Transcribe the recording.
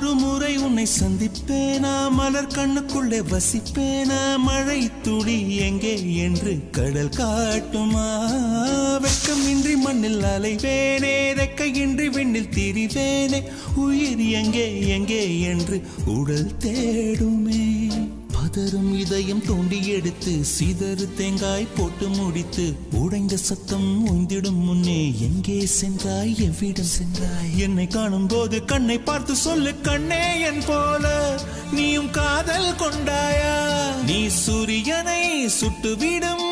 மறுமுறை உன்னை சந்திப்பேனா? மலர் கண்ணுக்குள்ளே வசிப்பேனா? மழை துளி எங்கே என்று கடல் காட்டுமா? வெக்கமின்றி மண்ணில் அலைவேனே ரெக்கையின்றி விண்ணில் திரிவேனே உயிர் எங்கே எங்கே என்று உடல் தேடுமே. பதறும் இதயம் தோண்டி எடுத்து சிதறு தேங்காய் போட்டு முடித்து உடைந்த சத்தம் ஓய்ந்திடும் எங்கே சென்றாய்? எவ்விடம் சென்றாய்? என்னை காணும் போது கண்ணை பார்த்து சொல்லு கண்ணே என் போல. நீயும் காதல் கொண்டாயா? நீ சூரியனை சுட்டுவிடும்